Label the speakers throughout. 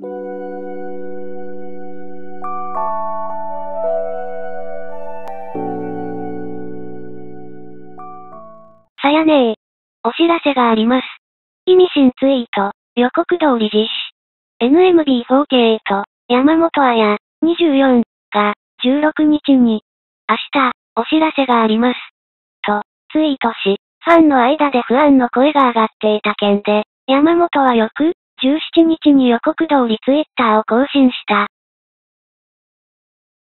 Speaker 1: さやねえ。お知らせがあります。意味深ツイート、予告通り実施。NMB48、山本彩、24が、16日に、明日、お知らせがあります。と、ツイートし、ファンの間で不安の声が上がっていた件で、山本は翌、17日に予告通りツイッターを更新した。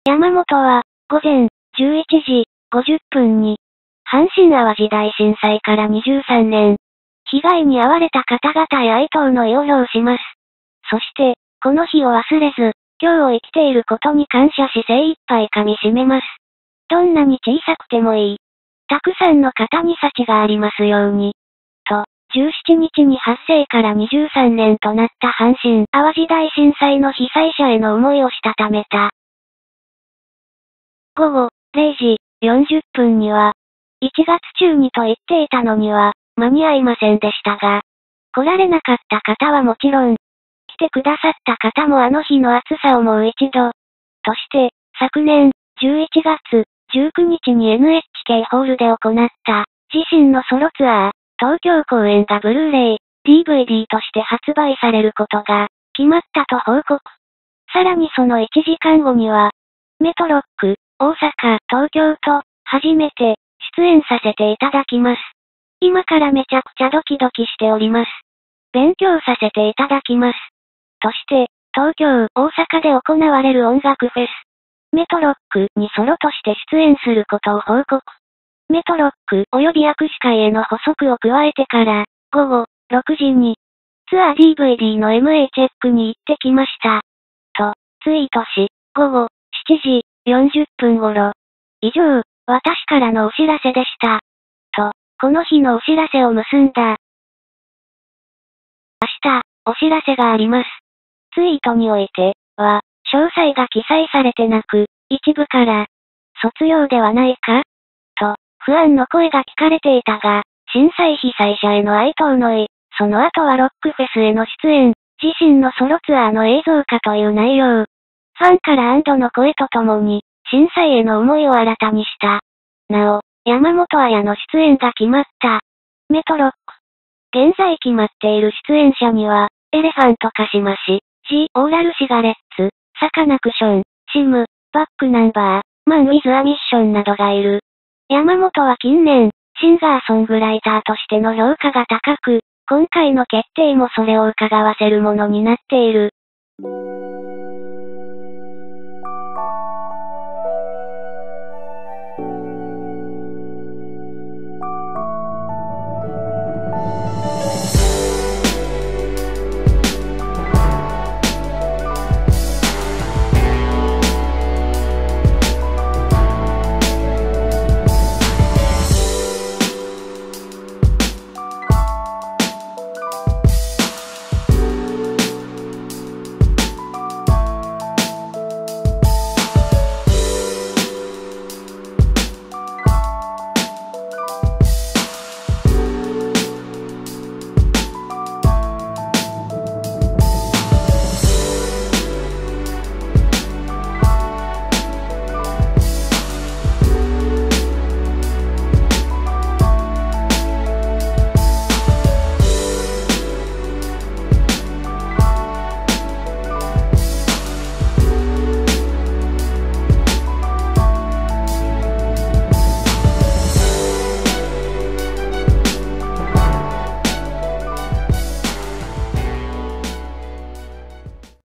Speaker 1: 山本は、午前、11時、50分に、阪神淡路大震災から23年、被害に遭われた方々へ哀悼の意を表します。そして、この日を忘れず、今日を生きていることに感謝し精一杯噛み締めます。どんなに小さくてもいい。たくさんの方に幸がありますように。と、17日に発生から23年となった阪神淡路大震災の被災者への思いをしたためた。午後0時40分には、1月中にと言っていたのには、間に合いませんでしたが、来られなかった方はもちろん、来てくださった方もあの日の暑さをもう一度、として、昨年、11月、19日に NHK ホールで行った、自身のソロツアー、東京公演がブルーレイ、DVD として発売されることが、決まったと報告。さらにその1時間後には、メトロック、大阪、東京と、初めて、出演させていただきます。今からめちゃくちゃドキドキしております。勉強させていただきます。として、東京、大阪で行われる音楽フェス、メトロックにソロとして出演することを報告。メトロック及び握手会への補足を加えてから、午後6時に、ツアー DVD の MA チェックに行ってきました。と、ツイートし、午後7時40分頃。以上、私からのお知らせでした。と、この日のお知らせを結んだ。明日、お知らせがあります。ツイートにおいて、は、詳細が記載されてなく、一部から、卒業ではないか、不安の声が聞かれていたが、震災被災者への哀悼の意、その後はロックフェスへの出演、自身のソロツアーの映像化という内容。ファンから安堵の声とともに、震災への思いを新たにした。なお、山本彩の出演が決まった。メトロック。現在決まっている出演者には、エレファントカシマシ、ジ・オーラルシガレッツ、サカナクション、シム、バックナンバー、マンウィズ・アミッションなどがいる。山本は近年、シンガーソングライターとしての評価が高く、今回の決定もそれを伺わせるものになっている。